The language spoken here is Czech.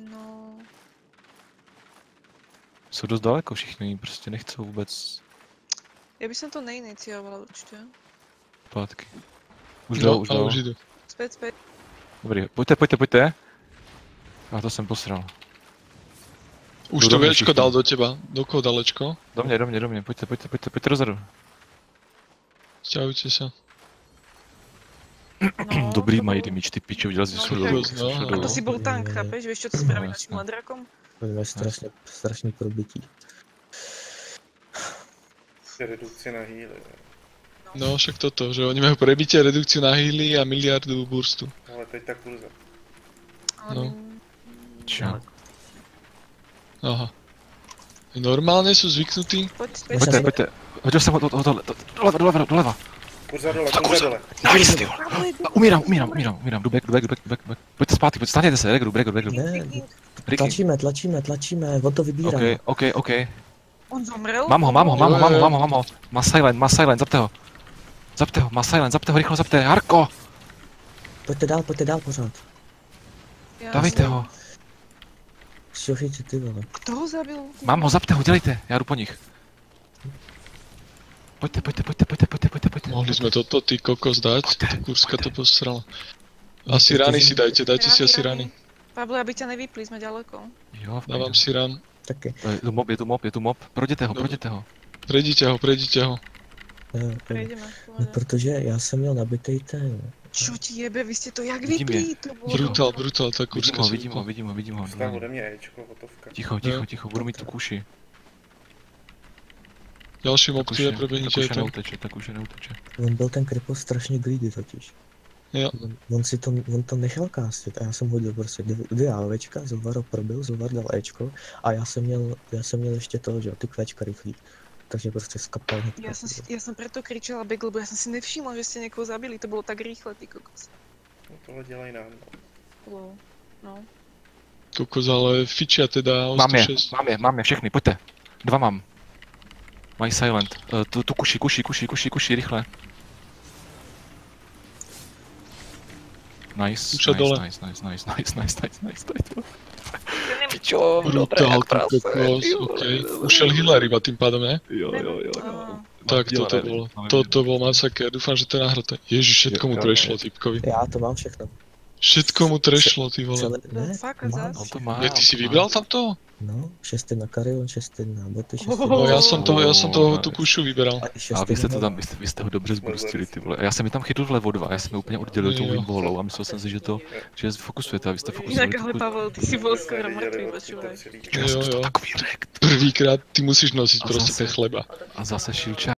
No, Jsou dost daleko všichni, prostě nechcou vůbec já by som to neiniciovala určitě. zpátky. Už No, jdou, už jdou. už jdu. Zpět, zpět. Dobrý, pojďte, pojďte, pojďte. Já to jsem posral. Už to všichni. dal do teba. Do koho dalečko? Do mě, do mě, do mě, pojďte, pojďte, pojďte, pojďte dozadu. Sťahujte sa. No, Dobrý to mají ty míč, ty piče, udělal si No, svůj tak- dolů. no, no. To si bol tank, chápeš? Vieš, čo to spraví No, našim ladrakom? Máme strašně, strašný probití. redukci na healy. No však toto, že oni majú prebitie, redukciu na healy a miliardu burstu. Ale teď ta kurza. No. Čo? Aha. Normálne sú zvyknutí? Pojďte, pojďte. Hodil jsem ho do, do, do, do, doleva, doleva, doleva. Kurza dole, kurza? dole. Se, ty vole. Umírám, umírám, umírám, umírám. Jdu back, jdu back. Pojďte zpátky, pojďte, staněte se, regru, regru, regru. Ne, Ricky. tlačíme, tlačíme, tlačíme, o to vybírám. OK, OK, OK. On zomrel? Mám ho, mám ho, mám ho, mám ho, mám ho, mám ho. Má silent, má silent, zapte ho. Zapte ho, má silent, zapte ho, rychle zapte, Harko! Pojďte dál, pojďte dál pořád. Dávejte ho. Šochíte ty vole. Kto ho zabil? Mám ho, zapte ho, dělejte, já jdu po nich. Pojďte, pojďte, pojďte, pojďte, pojďte, pojďte, pojďte. Mohli sme toto, ty kokos, dať? Poďte, To Kurska to posrala. Asi rány si dajte, dajte si asi rány. Pablo, aby ťa nevypli, sme ďaleko. Jo, v prdeli. si rán. Taky. Je tu mob, je tu mob, je tu mob. Projděte ho, projděte ho. Prejdite ho, prejdite ho. Jo. Prejdeme. No, protože já jsem měl nabitej ten. Čo ti jebe, vy ste to jak vypli? To bolo... Brutál, brutál, tá Vidím Kurska ho, vidím ho, vidím ho, vidím ho. Stav ode mě Ečko, hotovka. Ticho, ticho, ticho, budu mít tu kuši. Ďalší mob, Tak už kde je, tak už je neuteče, tak už je neuteče. On byl ten kripo strašně greedy totiž. Jo. On, on si to, on to nechal kástit a já jsem hodil prostě dvě, dvě AVčka, Zolvar ho probil, Zolvar dal Ečko a já jsem měl, já jsem měl ještě to, že jo, ty Qčka rychlý. Takže prostě skapal hnedka. Ja som, si, ja som preto kričala beg, lebo ja som si nevšimla, že ste niekoho zabili, to bolo tak rýchle, ty kokos. No tohle dělají nám. no. Bolo, no. Kokos, ale fičia teda Mám je, 106. mám je, mám je, všechny, pojďte. Dva mám. Mají silent. Uh, tu, tu kuši, kuši, kuši, kuši, kuši, rychle. Nice, nice, dole. nice, nice, nice, nice, nice, nice, nice, nice. Pičo, Brutál, ty kokos, okej. Ušiel healer iba tým pádom, ne? Jo, jo, jo, jo. Á, Tak Dělané, toto bolo. máme Toto bol masaker, dúfam, že to je nahraté. Ježiš, všetko mu prešlo, typkovi. Já to mám všechno. Všetko mu trešlo, ty vole. Celé, No, ne, fakt? On to má. Ja, ty si vybral tam toho? no, šesty na Karion, šesty na boty, šesty Oh. No na... já jsem toho, já jsem toho Oh, tu kušu vybral. A, vy jste na to tam, vy jste, vy jste ho dobře zbrustili, ty vole. Já jsem mi tam chytl vlevo dva, já jsem je úplně oddělil tou volou a myslel jsem si, že to, že fokusujete a vy jste fokusovali Inak ale Pavel, ty si bol skoro to jsem Jo, to jo. takový řek. Prvýkrát ty musíš proste zase- ten chleba. A zase šilča